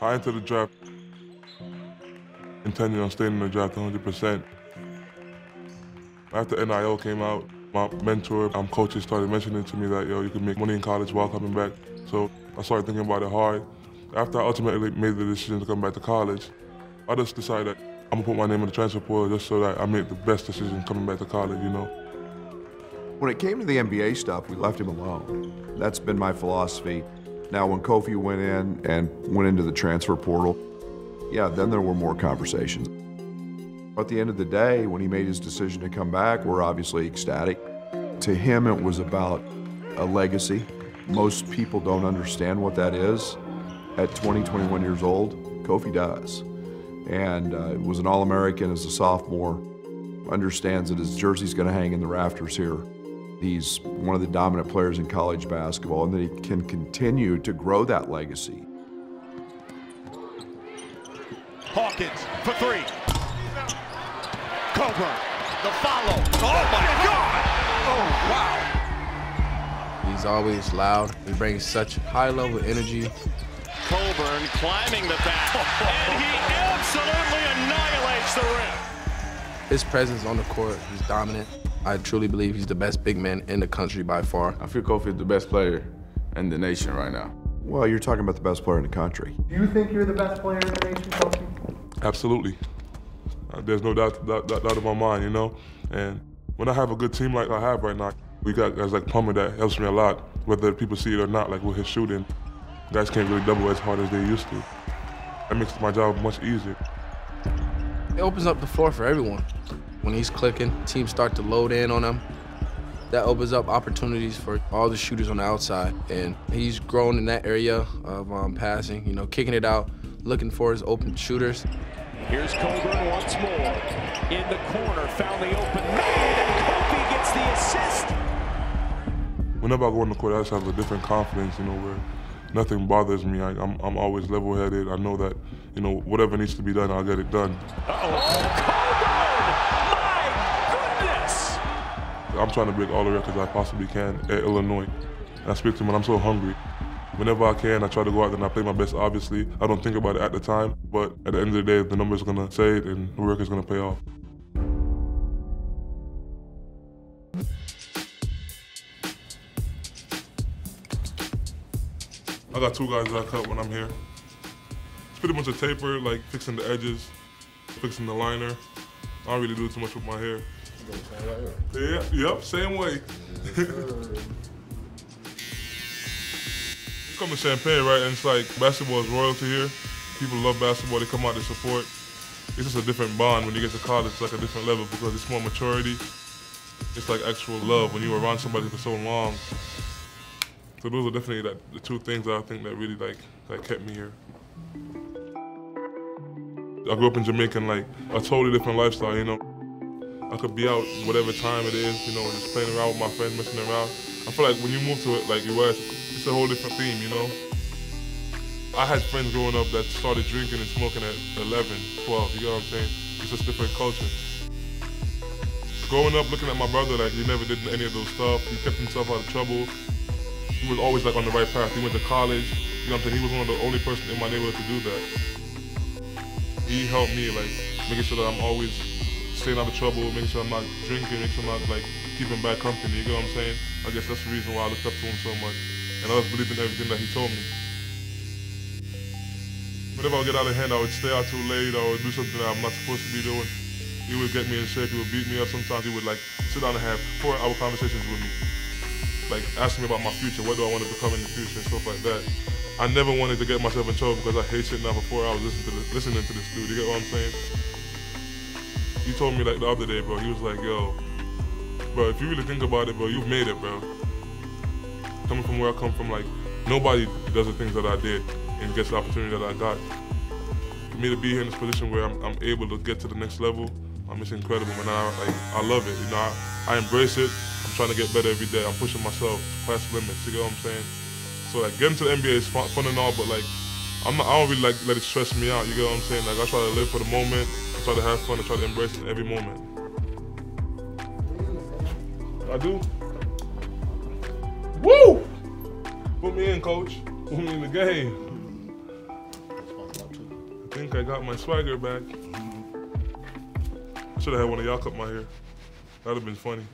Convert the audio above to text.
I entered the draft intending on staying in the draft 100%. After NIL came out, my mentor, um, coaches started mentioning to me that, yo, you can make money in college while coming back. So I started thinking about it hard. After I ultimately made the decision to come back to college, I just decided that I'm gonna put my name in the transfer portal just so that I make the best decision coming back to college, you know. When it came to the NBA stuff, we left him alone. That's been my philosophy. Now, when Kofi went in and went into the transfer portal, yeah, then there were more conversations. At the end of the day, when he made his decision to come back, we're obviously ecstatic. To him, it was about a legacy. Most people don't understand what that is. At 20, 21 years old, Kofi does. And uh, was an All-American as a sophomore, understands that his jersey's gonna hang in the rafters here. He's one of the dominant players in college basketball and that he can continue to grow that legacy. Hawkins for three. Cockburn, the follow. Oh my God! Oh wow! He's always loud. He brings such high level energy. Cockburn climbing the back, and he absolutely annihilates the rim. His presence on the court, he's dominant. I truly believe he's the best big man in the country by far. I feel Kofi is the best player in the nation right now. Well, you're talking about the best player in the country. Do you think you're the best player in the nation, Kofi? Absolutely. Uh, there's no doubt, doubt, doubt, doubt in my mind, you know? And when I have a good team like I have right now, we got guys like Plummer that helps me a lot, whether people see it or not, like with his shooting. Guys can't really double as hard as they used to. That makes my job much easier. It opens up the floor for everyone. When he's clicking, teams start to load in on him. That opens up opportunities for all the shooters on the outside. And he's grown in that area of um, passing, you know, kicking it out, looking for his open shooters. Here's Cockburn once more. In the corner, found the open man, and Kofi gets the assist. Whenever I go on the court, I just have a different confidence, you know, where nothing bothers me. I, am I'm always level-headed. I know that, you know, whatever needs to be done, I'll get it done. Uh-oh. I'm trying to break all the records I possibly can at Illinois. And I speak to him and I'm so hungry. Whenever I can, I try to go out and I play my best, obviously. I don't think about it at the time, but at the end of the day, the number's gonna say it and the work is gonna pay off. I got two guys that I cut when I'm here. It's pretty much a taper, like fixing the edges, fixing the liner. I don't really do too much with my hair. Yeah, yep, same way. you come to Champaign, right? And it's like basketball is royalty here. People love basketball, they come out to support. It's just a different bond when you get to college, it's like a different level because it's more maturity. It's like actual love when you're around somebody for so long. So those are definitely the two things that I think that really like that kept me here. I grew up in Jamaica and like a totally different lifestyle, you know. I could be out whatever time it is, you know, just playing around with my friends, messing around. I feel like when you move to it, like you West, it's a whole different theme, you know. I had friends growing up that started drinking and smoking at 11, 12, you know what I'm saying? It's just different culture. Growing up, looking at my brother, like he never did any of those stuff. He kept himself out of trouble. He was always like on the right path. He went to college, you know what I'm saying? He was one of the only person in my neighborhood to do that. He helped me, like, making sure that I'm always out of trouble, making sure I'm not drinking, making sure I'm not like keeping bad company, you know what I'm saying? I guess that's the reason why I looked up to him so much. And I was believing everything that he told me. Whenever I would get out of hand, I would stay out too late, I would do something that I'm not supposed to be doing. He would get me in shape, he would beat me up sometimes, he would like sit down and have four hour conversations with me. Like asking me about my future, what do I want to become in the future and stuff like that. I never wanted to get myself in trouble because I hate sitting down for four hours listening to this, listening to this dude, you get what I'm saying? He told me like the other day, bro, he was like, yo, bro, if you really think about it, bro, you've made it, bro. Coming from where I come from, like, nobody does the things that I did and gets the opportunity that I got. For me to be here in this position where I'm, I'm able to get to the next level, um, it's incredible, man. I, like, I love it, you know, I, I embrace it. I'm trying to get better every day. I'm pushing myself past limits, you get what I'm saying? So like getting to the NBA is fun, fun and all, but like I'm not, I don't really like let it stress me out. You get what I'm saying? Like I try to live for the moment try to have fun and try to embrace every moment. I do. Woo! Put me in, coach. Put me in the game. I think I got my swagger back. Should have had one of y'all cut my hair. That'd have been funny.